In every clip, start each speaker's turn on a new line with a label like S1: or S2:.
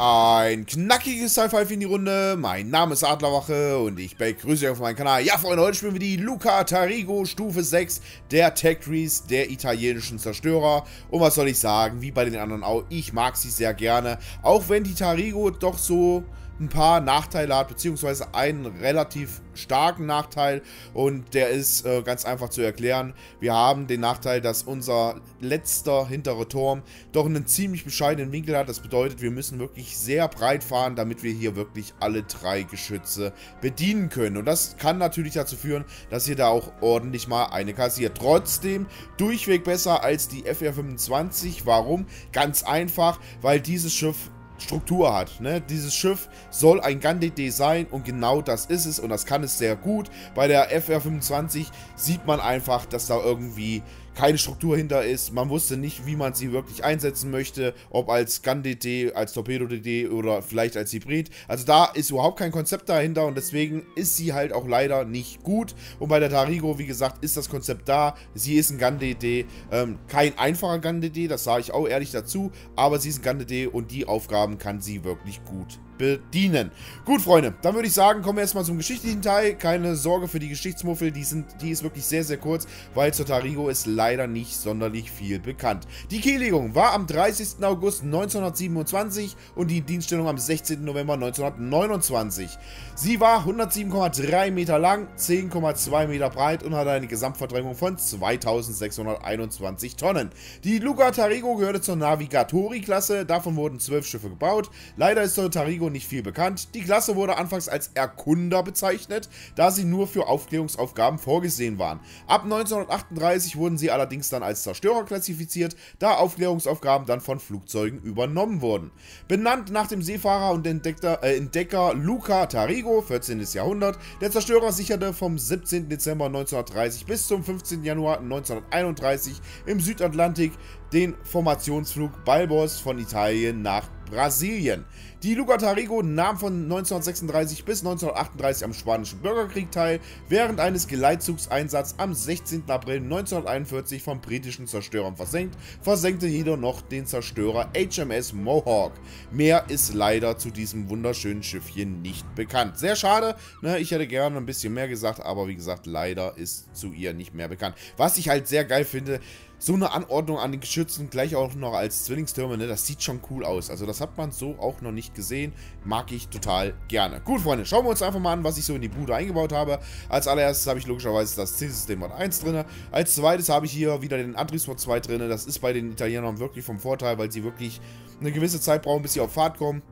S1: Ein knackiges Sci-Fi in die Runde. Mein Name ist Adlerwache und ich begrüße euch auf meinem Kanal. Ja, Freunde, heute spielen wir die Luca Tarigo Stufe 6 der Tectris, der italienischen Zerstörer. Und was soll ich sagen, wie bei den anderen auch, ich mag sie sehr gerne. Auch wenn die Tarigo doch so ein paar Nachteile hat, beziehungsweise einen relativ starken Nachteil und der ist äh, ganz einfach zu erklären. Wir haben den Nachteil, dass unser letzter hintere Turm doch einen ziemlich bescheidenen Winkel hat. Das bedeutet, wir müssen wirklich sehr breit fahren, damit wir hier wirklich alle drei Geschütze bedienen können. Und das kann natürlich dazu führen, dass ihr da auch ordentlich mal eine kassiert. Trotzdem durchweg besser als die FR25. Warum? Ganz einfach, weil dieses Schiff Struktur hat. Ne? Dieses Schiff soll ein Gun-DD sein und genau das ist es und das kann es sehr gut. Bei der FR25 sieht man einfach, dass da irgendwie keine Struktur hinter ist. Man wusste nicht, wie man sie wirklich einsetzen möchte, ob als Gun-DD, als Torpedo-DD oder vielleicht als Hybrid. Also da ist überhaupt kein Konzept dahinter und deswegen ist sie halt auch leider nicht gut. Und bei der Tarigo, wie gesagt, ist das Konzept da. Sie ist ein Gun-DD, ähm, kein einfacher Gun-DD, das sage ich auch ehrlich dazu, aber sie ist ein Gun-DD und die Aufgaben kann sie wirklich gut bedienen. Gut, Freunde, dann würde ich sagen, kommen wir erstmal zum geschichtlichen Teil. Keine Sorge für die Geschichtsmuffel, die, sind, die ist wirklich sehr, sehr kurz, weil zur Tarigo ist leider nicht sonderlich viel bekannt. Die Kiellegung war am 30. August 1927 und die Dienststellung am 16. November 1929. Sie war 107,3 Meter lang, 10,2 Meter breit und hatte eine Gesamtverdrängung von 2621 Tonnen. Die Luca Tarigo gehörte zur Navigatori-Klasse, davon wurden zwölf Schiffe gebaut. Leider ist zur Tarigo nicht viel bekannt. Die Klasse wurde anfangs als Erkunder bezeichnet, da sie nur für Aufklärungsaufgaben vorgesehen waren. Ab 1938 wurden sie allerdings dann als Zerstörer klassifiziert, da Aufklärungsaufgaben dann von Flugzeugen übernommen wurden. Benannt nach dem Seefahrer und Entdecker, äh, Entdecker Luca Tarigo, 14. Jahrhundert, der Zerstörer sicherte vom 17. Dezember 1930 bis zum 15. Januar 1931 im Südatlantik den Formationsflug Balbos von Italien nach Brasilien. Die Luca Tarigo nahm von 1936 bis 1938 am Spanischen Bürgerkrieg teil, während eines Geleitzugeinsatzes am 16. April 1941 von britischen Zerstörern versenkt, versenkte jedoch noch den Zerstörer HMS Mohawk. Mehr ist leider zu diesem wunderschönen Schiffchen nicht bekannt. Sehr schade, ne? ich hätte gerne ein bisschen mehr gesagt, aber wie gesagt, leider ist zu ihr nicht mehr bekannt. Was ich halt sehr geil finde, so eine Anordnung an den Geschützen, gleich auch noch als Zwillingstürme, ne, das sieht schon cool aus. Also das hat man so auch noch nicht gesehen. Mag ich total gerne. Gut, Freunde, schauen wir uns einfach mal an, was ich so in die Bude eingebaut habe. Als allererstes habe ich logischerweise das Zielsystem Mod 1 drin. Als zweites habe ich hier wieder den Antriebsmod 2 drin. Das ist bei den Italienern wirklich vom Vorteil, weil sie wirklich eine gewisse Zeit brauchen, bis sie auf Fahrt kommen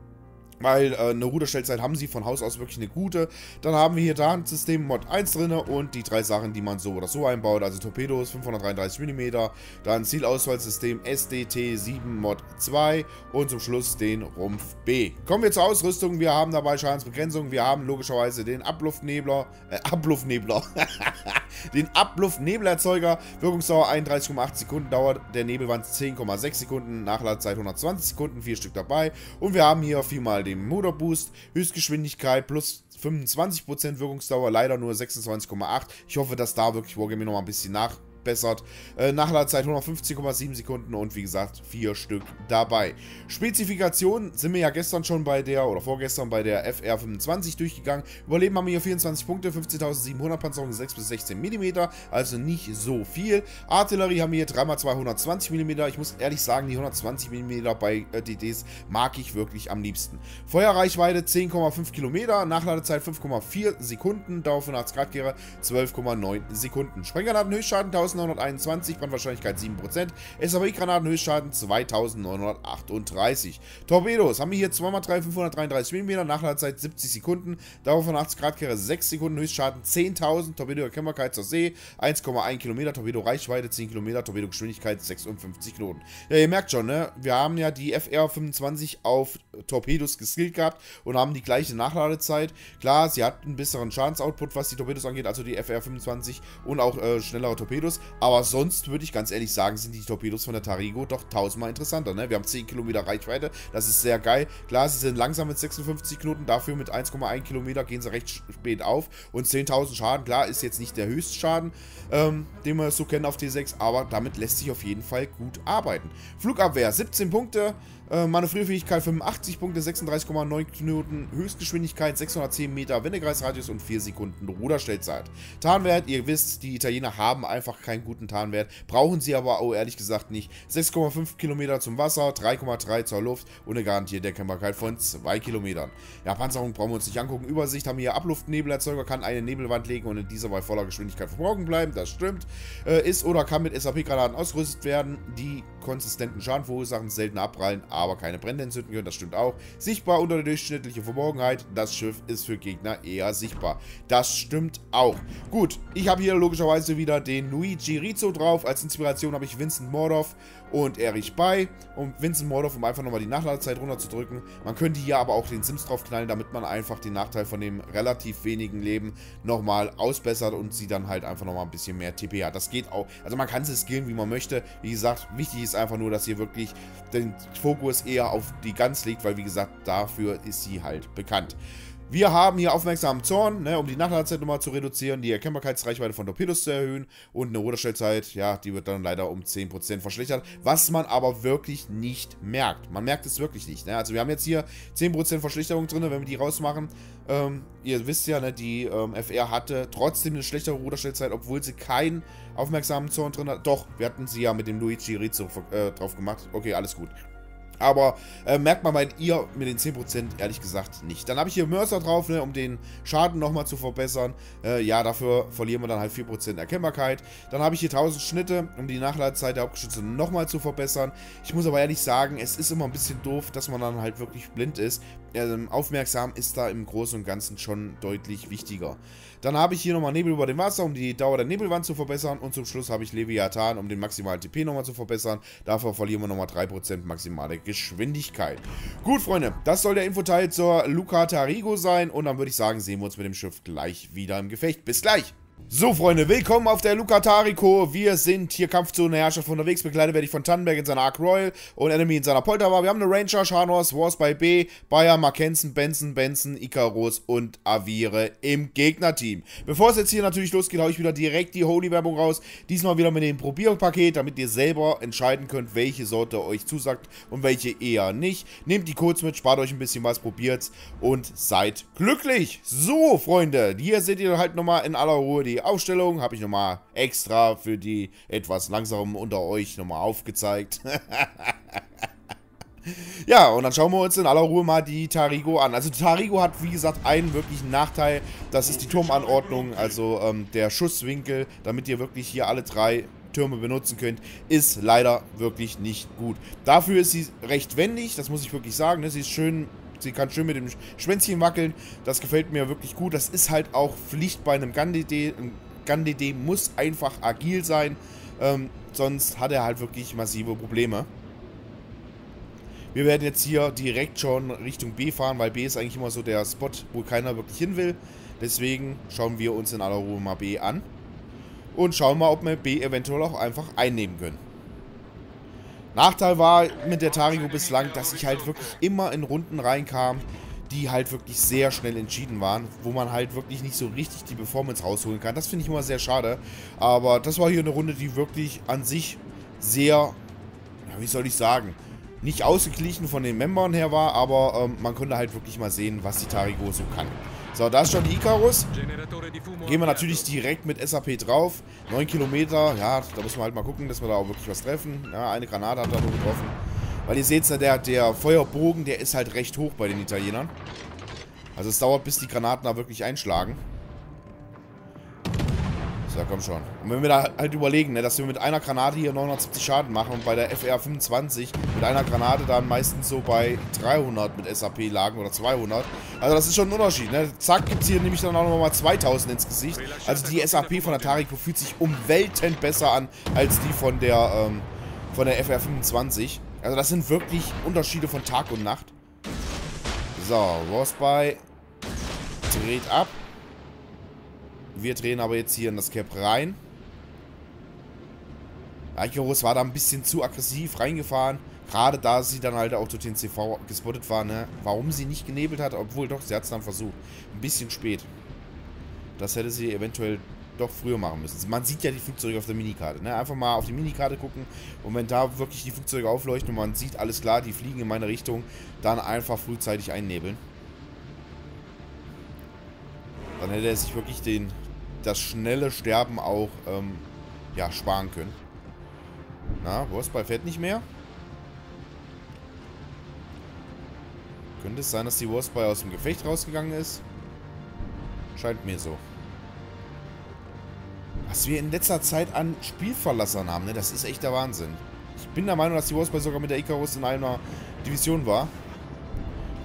S1: weil äh, eine Ruderstellzeit haben sie von Haus aus wirklich eine gute. Dann haben wir hier Tarnsystem Mod 1 drin und die drei Sachen, die man so oder so einbaut, also Torpedos 533 mm, dann Zielauswahlsystem SDT7 Mod 2 und zum Schluss den Rumpf B. Kommen wir zur Ausrüstung, wir haben dabei Schadensbegrenzung, wir haben logischerweise den Abluftnebler, äh, Abluftnebler, den Abluftnebelerzeuger, Wirkungsdauer 31,8 Sekunden, Dauer der Nebelwand 10,6 Sekunden, Nachladezeit 120 Sekunden, vier Stück dabei. Und wir haben hier viermal dem Motorboost, Höchstgeschwindigkeit plus 25% Wirkungsdauer, leider nur 26,8. Ich hoffe, dass da wirklich Wargaming nochmal ein bisschen nach verbessert. Äh, Nachladezeit 115,7 Sekunden und wie gesagt, vier Stück dabei. Spezifikation sind wir ja gestern schon bei der, oder vorgestern bei der FR25 durchgegangen. Überleben haben wir hier 24 Punkte, 15.700 Panzerung, 6 bis 16 mm, also nicht so viel. Artillerie haben wir hier 3x220 mm. Ich muss ehrlich sagen, die 120 mm bei äh, DDs mag ich wirklich am liebsten. Feuerreichweite 10,5 Kilometer, Nachladezeit 5,4 Sekunden, Dauer von 80 Grad Kehre 12,9 Sekunden. Sprenggranaten Höchstschaden 1000 1921, Brandwahrscheinlichkeit 7%, SAV-Granaten Höchstschaden 2938. Torpedos haben wir hier 2x3 533 mm, Nachladezeit 70 Sekunden, Dauer von 80 Grad Kehre 6 Sekunden, Höchstschaden 10.000, Torpedo-Erkennbarkeit zur See 1,1 Kilometer, Torpedo-Reichweite 10 Kilometer, Torpedo-Geschwindigkeit 56 Knoten. Ja, ihr merkt schon, ne? wir haben ja die FR25 auf Torpedos geskillt gehabt und haben die gleiche Nachladezeit. Klar, sie hat einen besseren Schadensoutput, was die Torpedos angeht, also die FR25 und auch äh, schnellere Torpedos Aber sonst würde ich ganz ehrlich sagen, sind die Torpedos von der Tarigo doch tausendmal interessanter. Ne? Wir haben 10 Kilometer Reichweite, das ist sehr geil. Klar, sie sind langsam mit 56 Knoten, dafür mit 1,1 Kilometer gehen sie recht spät auf. Und 10.000 Schaden, klar, ist jetzt nicht der Höchstschaden, ähm, den wir so kennen auf T6, aber damit lässt sich auf jeden Fall gut arbeiten. Flugabwehr, 17 Punkte. Äh, Manövrierfähigkeit 85 Punkte, 36,9 Knoten, Höchstgeschwindigkeit 610 Meter, Wendekreisradius und 4 Sekunden Ruderstellzeit. Tarnwert, ihr wisst, die Italiener haben einfach keinen guten Tarnwert, brauchen sie aber auch ehrlich gesagt nicht. 6,5 Kilometer zum Wasser, 3,3 zur Luft und eine garantierte Erkennbarkeit von 2 Kilometern. Ja, Panzerung brauchen wir uns nicht angucken. Übersicht haben wir hier Abluftnebelerzeuger, kann eine Nebelwand legen und in dieser bei voller Geschwindigkeit verborgen bleiben, das stimmt. Äh, ist oder kann mit SAP-Granaten ausgerüstet werden, die konsistenten Schaden verursachen, selten abprallen, aber keine Brände entzünden können, das stimmt auch. Sichtbar unter der durchschnittlichen Verborgenheit, das Schiff ist für Gegner eher sichtbar. Das stimmt auch. Gut, ich habe hier logischerweise wieder den Luigi Rizzo drauf. Als Inspiration habe ich Vincent Mordov und Erich Bay. Und Vincent Mordov, um einfach nochmal die Nachladezeit runterzudrücken. Man könnte hier aber auch den Sims draufknallen, damit man einfach den Nachteil von dem relativ wenigen Leben nochmal ausbessert und sie dann halt einfach nochmal ein bisschen mehr TP hat. Das geht auch. Also man kann es skillen, wie man möchte. Wie gesagt, wichtig ist einfach nur, dass hier wirklich den Fokus eher auf die Gans liegt, weil wie gesagt, dafür ist sie halt bekannt. Wir haben hier aufmerksamen Zorn, ne, um die Nachladezeit nochmal zu reduzieren, die Erkennbarkeitsreichweite von Torpedos zu erhöhen und eine Ruderstellzeit, ja, die wird dann leider um 10% verschlechtert, was man aber wirklich nicht merkt. Man merkt es wirklich nicht. Ne? Also wir haben jetzt hier 10% Verschlechterung drin, wenn wir die rausmachen. Ähm, ihr wisst ja, ne, die ähm, FR hatte trotzdem eine schlechtere Ruderstellzeit, obwohl sie keinen aufmerksamen Zorn drin hat. Doch, wir hatten sie ja mit dem Luigi Rizzo äh, drauf gemacht. Okay, alles gut. Aber äh, merkt man bei ihr mit den 10% ehrlich gesagt nicht. Dann habe ich hier Mörser drauf, ne, um den Schaden nochmal zu verbessern. Äh, ja, dafür verlieren wir dann halt 4% Erkennbarkeit. Dann habe ich hier 1000 Schnitte, um die Nachladezeit der Hauptgeschütze nochmal zu verbessern. Ich muss aber ehrlich sagen, es ist immer ein bisschen doof, dass man dann halt wirklich blind ist. Ähm, aufmerksam ist da im Großen und Ganzen schon deutlich wichtiger. Dann habe ich hier nochmal Nebel über dem Wasser, um die Dauer der Nebelwand zu verbessern. Und zum Schluss habe ich Leviathan, um den maximalen TP nochmal zu verbessern. Dafür verlieren wir nochmal 3% maximale Geschwindigkeit. Gut, Freunde, das soll der Infoteil zur Luca Tarigo sein. Und dann würde ich sagen, sehen wir uns mit dem Schiff gleich wieder im Gefecht. Bis gleich! So, Freunde, willkommen auf der Luca Tarico. Wir sind hier Kampfzone Herrschaft unterwegs. Begleitet werde ich von Tannenberg in seiner Ark Royal und Enemy in seiner Polterbar. Wir haben eine Ranger, Scharnhorst, Wars bei B, Bayer, Mackensen, Benson, Benson, Icarus und Avire im Gegnerteam. Bevor es jetzt hier natürlich losgeht, haue ich wieder direkt die Holy-Werbung raus. Diesmal wieder mit dem Probierpaket, damit ihr selber entscheiden könnt, welche Sorte euch zusagt und welche eher nicht. Nehmt die Codes mit, spart euch ein bisschen was, probiert's und seid glücklich. So, Freunde, hier seht ihr halt nochmal in aller Ruhe die Aufstellung habe ich nochmal extra für die etwas langsamen unter euch nochmal aufgezeigt. ja, und dann schauen wir uns in aller Ruhe mal die Tarigo an. Also Tarigo hat, wie gesagt, einen wirklichen Nachteil. Das ist die Turmanordnung, also ähm, der Schusswinkel, damit ihr wirklich hier alle drei Türme benutzen könnt, ist leider wirklich nicht gut. Dafür ist sie recht wendig, das muss ich wirklich sagen. Ne? Sie ist schön Sie kann schön mit dem Schwänzchen wackeln. Das gefällt mir wirklich gut. Das ist halt auch Pflicht bei einem Gun-DD. Ein Gun-DD muss einfach agil sein. Ähm, sonst hat er halt wirklich massive Probleme. Wir werden jetzt hier direkt schon Richtung B fahren, weil B ist eigentlich immer so der Spot, wo keiner wirklich hin will. Deswegen schauen wir uns in aller Ruhe mal B an. Und schauen mal, ob wir B eventuell auch einfach einnehmen können. Nachteil war mit der Tarigo bislang, dass ich halt wirklich immer in Runden reinkam, die halt wirklich sehr schnell entschieden waren, wo man halt wirklich nicht so richtig die Performance rausholen kann. Das finde ich immer sehr schade. Aber das war hier eine Runde, die wirklich an sich sehr, wie soll ich sagen, nicht ausgeglichen von den Membern her war, aber ähm, man konnte halt wirklich mal sehen, was die Tarigo so kann. So, da ist schon die Icarus. Gehen wir natürlich direkt mit SAP drauf. 9 Kilometer, ja, da müssen wir halt mal gucken, dass wir da auch wirklich was treffen. Ja, eine Granate hat er nur getroffen. Weil ihr seht, der, der Feuerbogen, der ist halt recht hoch bei den Italienern. Also es dauert, bis die Granaten da wirklich einschlagen. So, komm schon. Und wenn wir da halt überlegen, ne, dass wir mit einer Granate hier 970 Schaden machen und bei der FR 25 mit einer Granate dann meistens so bei 300 mit SAP lagen oder 200. Also das ist schon ein Unterschied. Ne? Zack, gibt es hier nämlich dann auch nochmal 2000 ins Gesicht. Also die SAP von der Tariko fühlt sich um Welten besser an als die von der, ähm, von der FR 25. Also das sind wirklich Unterschiede von Tag und Nacht. So, Warspy dreht ab. Wir drehen aber jetzt hier in das Cap rein. Icarus war da ein bisschen zu aggressiv reingefahren. Gerade da sie dann halt auch durch den CV gespottet war, ne? Warum sie nicht genebelt hat, obwohl doch, sie hat es dann versucht. Ein bisschen spät. Das hätte sie eventuell doch früher machen müssen. Man sieht ja die Flugzeuge auf der Minikarte. Ne? Einfach mal auf die Minikarte gucken und wenn da wirklich die Flugzeuge aufleuchten und man sieht, alles klar, die fliegen in meine Richtung, dann einfach frühzeitig einnebeln. Dann hätte er sich wirklich den, das schnelle Sterben auch ähm, ja, sparen können. Na, Wurstball fährt nicht mehr. Könnte es sein, dass die Wurstball aus dem Gefecht rausgegangen ist? Scheint mir so. Was wir in letzter Zeit an Spielverlassern haben, ne? Das ist echt der Wahnsinn. Ich bin der Meinung, dass die Wolfsburg sogar mit der Icarus in einer Division war.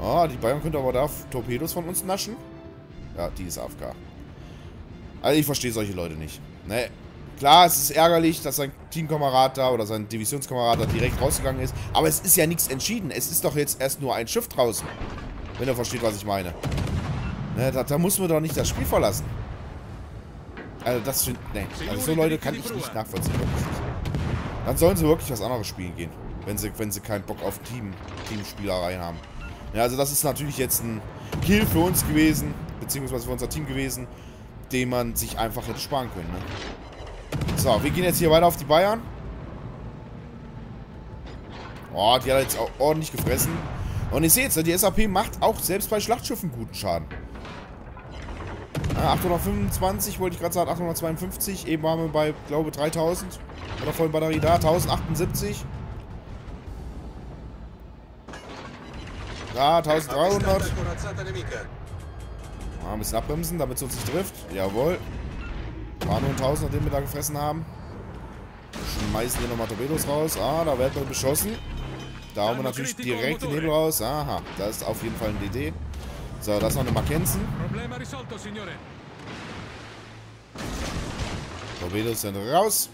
S1: Ah, die Bayern könnte aber da Torpedos von uns naschen. Ja, die ist AFK. Also ich verstehe solche Leute nicht. Ne? Klar, es ist ärgerlich, dass sein Teamkamerad da oder sein Divisionskamerad da direkt rausgegangen ist. Aber es ist ja nichts entschieden. Es ist doch jetzt erst nur ein Schiff draußen. Wenn ihr versteht, was ich meine. Ne, da, da muss man doch nicht das Spiel verlassen. Also das finde nee, also so Leute kann ich nicht nachvollziehen. Dann sollen sie wirklich was anderes spielen gehen. Wenn sie, wenn sie keinen Bock auf Team, Teamspielereien haben. Ja, also das ist natürlich jetzt ein Kill für uns gewesen, beziehungsweise für unser Team gewesen, den man sich einfach hätte sparen können. Ne? So, wir gehen jetzt hier weiter auf die Bayern. Oh, die hat jetzt auch ordentlich gefressen. Und ihr seht, die SAP macht auch selbst bei Schlachtschiffen guten Schaden. 825 wollte ich gerade sagen, 852. Eben waren wir bei, glaube 3000. Bei der vollen Batterie da, 1078. Da, 1300. Mal ein bisschen abbremsen, damit es uns nicht trifft. Jawohl. War nur ein 1000, nachdem wir da gefressen haben. Schmeißen hier nochmal Torpedos raus. Ah, da werden wir beschossen. Da haben wir natürlich direkt den Nebel raus. Aha, da ist auf jeden Fall ein DD. So, das ist noch eine Mackensen. Torpedos sind raus.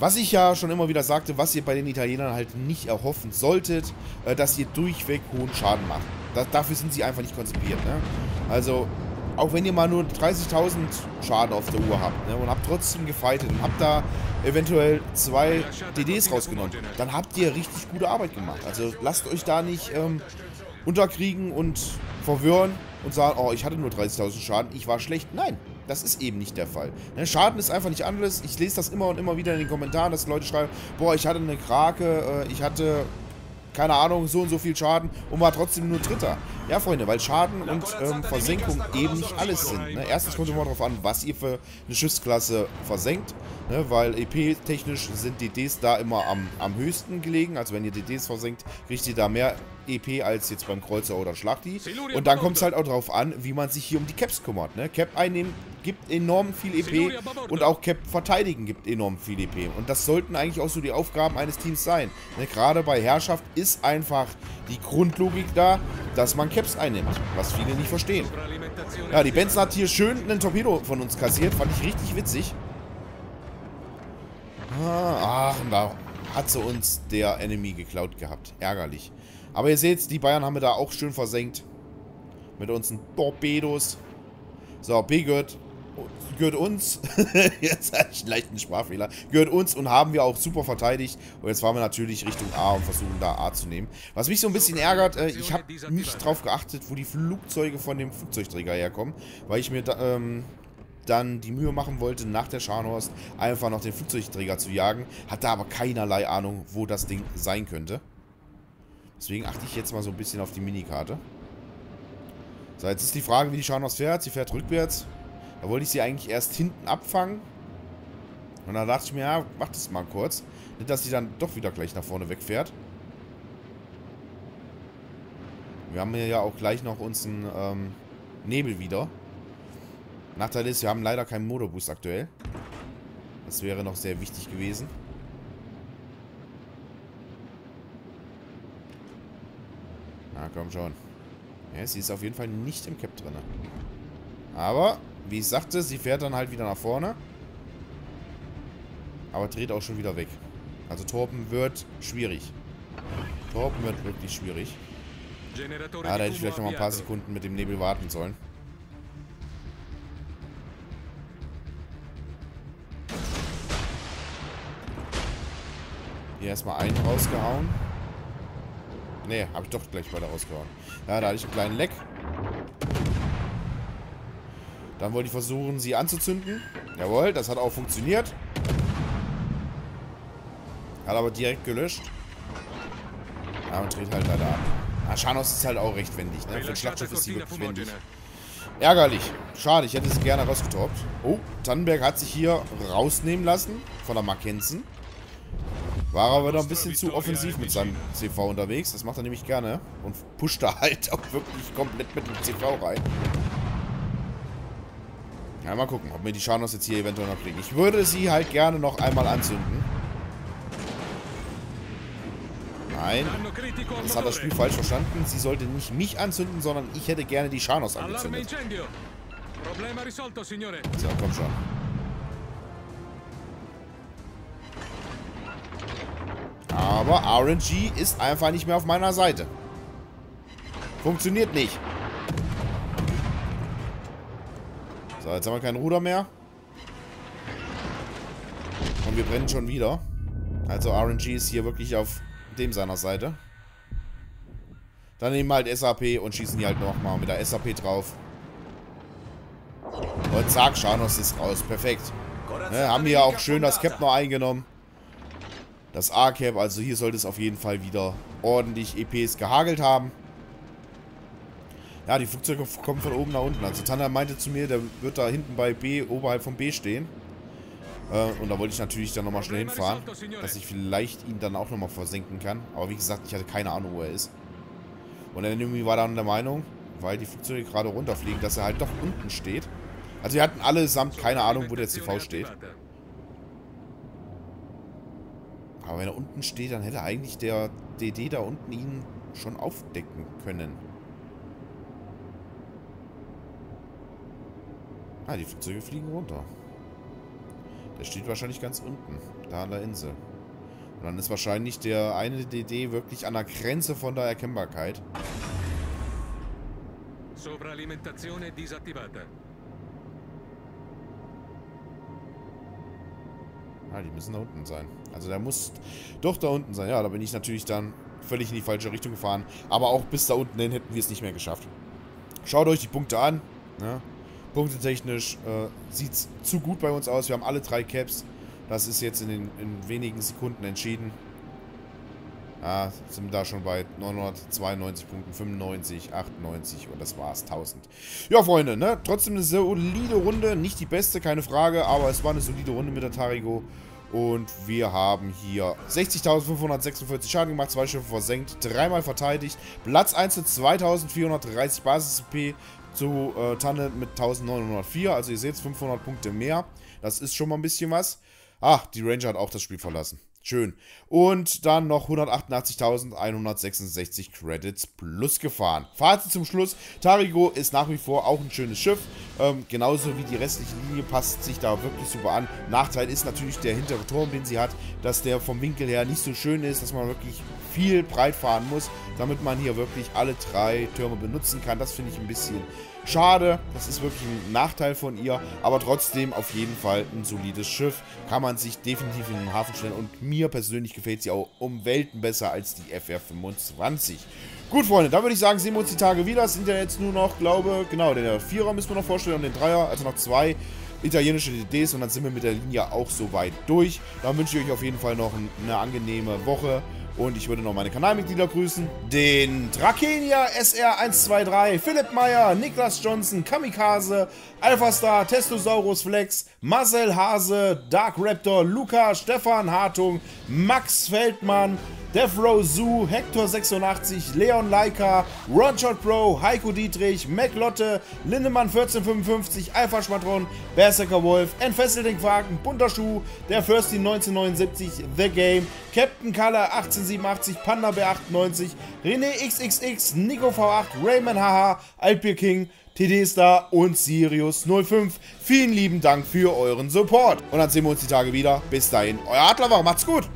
S1: Was ich ja schon immer wieder sagte, was ihr bei den Italienern halt nicht erhoffen solltet, äh, dass ihr durchweg hohen Schaden macht. Da, dafür sind sie einfach nicht konzipiert. Ne? Also, auch wenn ihr mal nur 30.000 Schaden auf der Uhr habt ne, und habt trotzdem gefightet und habt da eventuell zwei DDs rausgenommen, dann habt ihr richtig gute Arbeit gemacht. Also lasst euch da nicht ähm, unterkriegen und verwirren und sagen, oh, ich hatte nur 30.000 Schaden, ich war schlecht. Nein, das ist eben nicht der Fall. Ne, Schaden ist einfach nicht anders. Ich lese das immer und immer wieder in den Kommentaren, dass Leute schreiben, boah, ich hatte eine Krake, äh, ich hatte keine Ahnung, so und so viel Schaden und war trotzdem nur Dritter. Ja, Freunde, weil Schaden und ähm, Versenkung eben nicht alles sind. Ne? Erstens kommt immer darauf an, was ihr für eine Schiffsklasse versenkt, ne? weil EP-technisch sind DDs da immer am, am höchsten gelegen. Also wenn ihr DDs versenkt, kriegt ihr da mehr EP als jetzt beim Kreuzer oder Schlachti. Und dann kommt es halt auch darauf an, wie man sich hier um die Caps kümmert. Ne? Cap einnehmen gibt enorm viel EP und auch Cap verteidigen gibt enorm viel EP. Und das sollten eigentlich auch so die Aufgaben eines Teams sein. Ne? Gerade bei Herrschaft ist einfach die Grundlogik da, dass man Caps einnimmt, was viele nicht verstehen. Ja, die Benson hat hier schön einen Torpedo von uns kassiert, fand ich richtig witzig. Ah, ach, da hat sie uns der Enemy geklaut gehabt. Ärgerlich. Aber ihr seht, die Bayern haben wir da auch schön versenkt. Mit unseren Torpedos. So, B gehört, gehört uns. jetzt hatte ich einen leichten Sprachfehler. Gehört uns und haben wir auch super verteidigt. Und jetzt fahren wir natürlich Richtung A und versuchen da A zu nehmen. Was mich so ein bisschen ärgert, äh, ich habe nicht drauf geachtet, wo die Flugzeuge von dem Flugzeugträger herkommen. Weil ich mir da, ähm, dann die Mühe machen wollte, nach der Scharnhorst einfach noch den Flugzeugträger zu jagen. Hatte aber keinerlei Ahnung, wo das Ding sein könnte. Deswegen achte ich jetzt mal so ein bisschen auf die Minikarte. So, jetzt ist die Frage, wie die Scharnhorst fährt. Sie fährt rückwärts. Da wollte ich sie eigentlich erst hinten abfangen. Und dann dachte ich mir, ja, mach das mal kurz. Nicht, dass sie dann doch wieder gleich nach vorne wegfährt. Wir haben hier ja auch gleich noch unseren ähm, Nebel wieder. Nachteil ist, wir haben leider keinen Motorboost aktuell. Das wäre noch sehr wichtig gewesen. Na, komm schon. Ja, sie ist auf jeden Fall nicht im Cap drin. Aber, wie ich sagte, sie fährt dann halt wieder nach vorne. Aber dreht auch schon wieder weg. Also Torben wird schwierig. Torben wird wirklich schwierig. Ja, da hätte ich vielleicht noch mal ein paar Sekunden mit dem Nebel warten sollen. Hier erstmal einen rausgehauen. Ne, habe ich doch gleich weiter rausgehauen. Ja, da hatte ich einen kleinen Leck. Dann wollte ich versuchen, sie anzuzünden. Jawohl, das hat auch funktioniert. Hat aber direkt gelöscht. Ja, und dreht halt leider ab. Ah, Shanos ist halt auch recht wendig, ne? Für ein Schlachtschiff ist sie wirklich wendig. Ärgerlich. Schade, ich hätte sie gerne rausgetoppt. Oh, Tannenberg hat sich hier rausnehmen lassen von der Mackensen. War aber wieder ein bisschen zu offensiv mit seinem CV unterwegs. Das macht er nämlich gerne. Und pusht da halt auch wirklich komplett mit dem CV rein. Ja, mal gucken, ob wir die Shanos jetzt hier eventuell noch kriegen. Ich würde sie halt gerne noch einmal anzünden. Nein. Das hat das Spiel falsch verstanden. Sie sollte nicht mich anzünden, sondern ich hätte gerne die Shanos angezündet. So, komm schon. Aber RNG ist einfach nicht mehr auf meiner Seite. Funktioniert nicht. So, jetzt haben wir kein Ruder mehr. Und wir brennen schon wieder. Also RNG ist hier wirklich auf dem seiner Seite. Dann nehmen wir halt SAP und schießen die halt nochmal mit der SAP drauf. Und zack, Shanos ist raus. Perfekt. Ne, haben hier auch schön das Cap noch eingenommen. Das A-Cap, also hier sollte es auf jeden Fall wieder ordentlich EPs gehagelt haben. Ja, die Flugzeuge kommen von oben nach unten. Also Tanner meinte zu mir, der wird da hinten bei B, oberhalb von B stehen. Äh, und da wollte ich natürlich dann nochmal schnell hinfahren, dass ich vielleicht ihn dann auch nochmal versenken kann. Aber wie gesagt, ich hatte keine Ahnung, wo er ist. Und er irgendwie war dann der Meinung, weil die Flugzeuge gerade runterfliegen, dass er halt doch unten steht. Also wir hatten allesamt keine Ahnung, wo der CV steht. Aber wenn er unten steht, dann hätte eigentlich der DD da unten ihn schon aufdecken können. Ah, die Flugzeuge fliegen runter. Der steht wahrscheinlich ganz unten. Da an der Insel. Und dann ist wahrscheinlich der eine DD wirklich an der Grenze von der Erkennbarkeit. Sovralimentazione disattivata. Ah, die müssen da unten sein. Also der muss doch da unten sein. Ja, da bin ich natürlich dann völlig in die falsche Richtung gefahren. Aber auch bis da unten hin hätten wir es nicht mehr geschafft. Schaut euch die Punkte an. Ne? Punktetechnisch äh, sieht es zu gut bei uns aus. Wir haben alle drei Caps. Das ist jetzt in, den, in wenigen Sekunden entschieden. Ja, sind da schon bei 992 Punkten, 95, 98 und das war's, 1000. Ja, Freunde, ne? Trotzdem eine solide Runde. Nicht die beste, keine Frage, aber es war eine solide Runde mit der Tarigo. Und wir haben hier 60.546 Schaden gemacht, zwei Schiffe versenkt, dreimal verteidigt. Platz 1 zu 2.430 Basis-CP, zu äh, Tanne mit 1904. Also ihr seht 500 Punkte mehr. Das ist schon mal ein bisschen was. Ach, die Ranger hat auch das Spiel verlassen. Schön. Und dann noch 188.166 Credits plus gefahren. Fazit zum Schluss. Tarigo ist nach wie vor auch ein schönes Schiff. Ähm, genauso wie die restliche Linie passt sich da wirklich super an. Nachteil ist natürlich der hintere Turm, den sie hat, dass der vom Winkel her nicht so schön ist, dass man wirklich viel breit fahren muss, damit man hier wirklich alle drei Türme benutzen kann. Das finde ich ein bisschen Schade, das ist wirklich ein Nachteil von ihr, aber trotzdem auf jeden Fall ein solides Schiff. Kann man sich definitiv in den Hafen stellen und mir persönlich gefällt sie auch um Welten besser als die FR25. Gut, Freunde, dann würde ich sagen, sehen wir uns die Tage wieder. Es sind ja jetzt nur noch, glaube genau, den Vierer müssen wir noch vorstellen und den Dreier, also noch zwei italienische DDs und dann sind wir mit der Linie auch soweit durch. Dann wünsche ich euch auf jeden Fall noch eine angenehme Woche. Und ich würde noch meine Kanalmitglieder grüßen. Den Drakenia SR123, Philipp Meyer, Niklas Johnson, Kamikaze, Alphastar, Testosaurus Flex, Marcel Hase, Dark Raptor, Luca, Stefan Hartung, Max Feldmann, Death Row Zoo, Hector 86, Leon Leica, Ronshot Pro, Heiko Dietrich, MacLotte, Lindemann 1455, Alpha Schwadron, Berserker Wolf, Entfesselt den Quaken, Bunter Schuh, der Firsty 1979, The Game, Captain Color 1887, Panda B98, René XXX, Nico V8, Rayman HH, Altbier King, TD Star und Sirius 05. Vielen lieben Dank für euren Support. Und dann sehen wir uns die Tage wieder. Bis dahin, euer Adlerwach. Macht's gut.